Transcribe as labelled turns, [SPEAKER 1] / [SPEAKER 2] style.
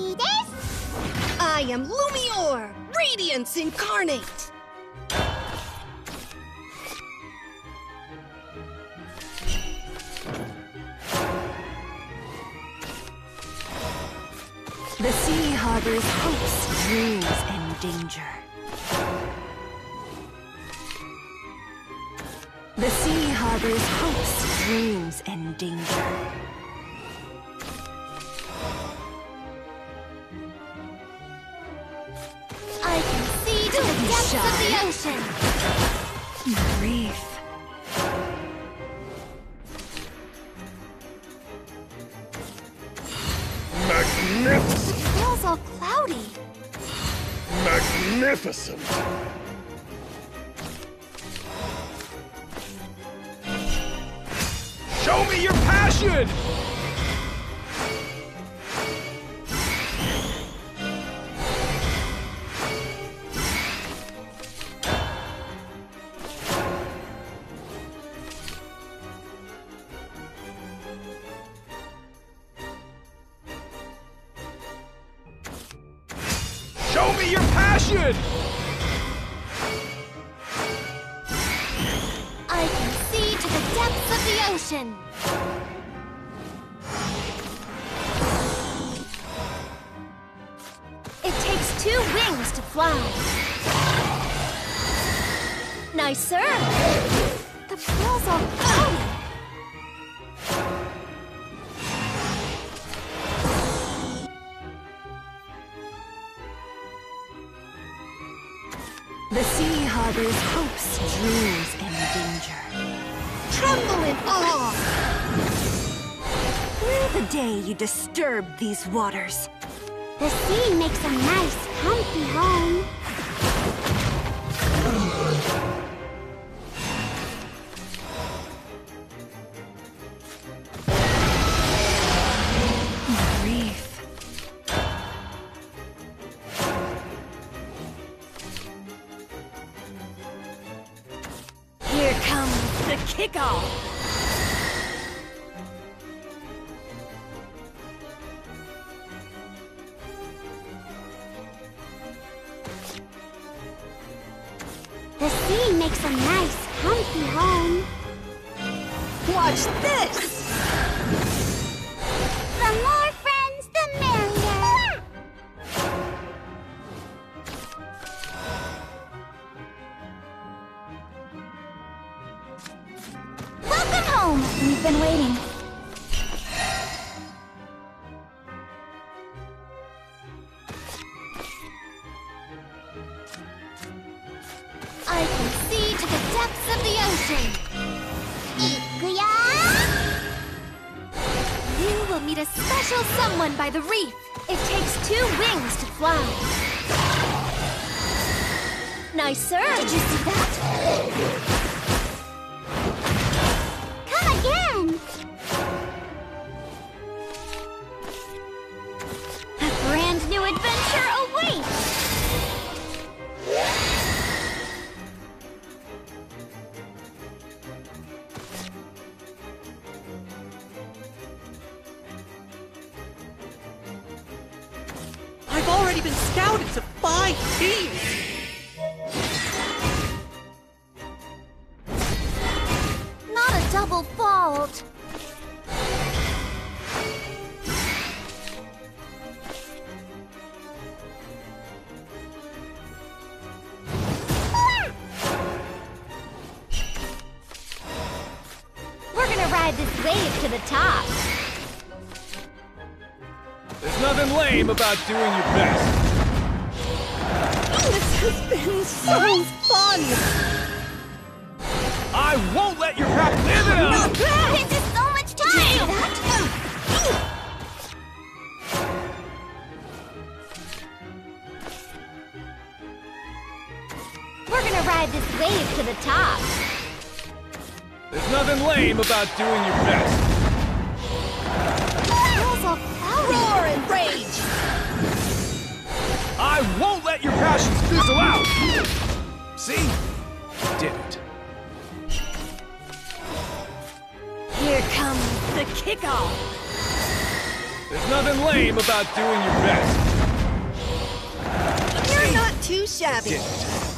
[SPEAKER 1] I am Lumior, Radiance incarnate.
[SPEAKER 2] The sea harbors hopes, dreams, and danger. The sea harbors hopes, dreams, and danger.
[SPEAKER 3] To the depths of the ocean!
[SPEAKER 2] Grief.
[SPEAKER 4] Magnificent!
[SPEAKER 3] Feels all cloudy.
[SPEAKER 4] Magnificent!
[SPEAKER 5] Show me your passion! Me your passion!
[SPEAKER 3] I can see to the depths of the ocean! It takes two wings to fly. Nice sir! The pearls are cloudy!
[SPEAKER 2] The sea harbors hopes, dreams, and danger.
[SPEAKER 1] Tremble in awe.
[SPEAKER 2] Rue the day you disturbed these waters.
[SPEAKER 3] The sea makes a nice, comfy home.
[SPEAKER 2] Here comes the kickoff.
[SPEAKER 3] The sea makes a nice, comfy home.
[SPEAKER 1] Watch this.
[SPEAKER 3] The We've been waiting. I can see to the depths of the ocean. Ikuya! You will meet a special someone by the reef. It takes two wings to fly. Nice serve. Did you see that?
[SPEAKER 6] Been scouted to five teams!
[SPEAKER 3] Not a double fault. We're gonna ride this wave to the top.
[SPEAKER 5] There's nothing lame about doing your best.
[SPEAKER 1] This has been so fun.
[SPEAKER 5] I won't let your crap live it up!
[SPEAKER 3] This is so much time! We're gonna ride this wave to the top.
[SPEAKER 5] There's nothing lame about doing your best.
[SPEAKER 2] The kickoff.
[SPEAKER 5] There's nothing lame about doing your best.
[SPEAKER 1] You're not too shabby.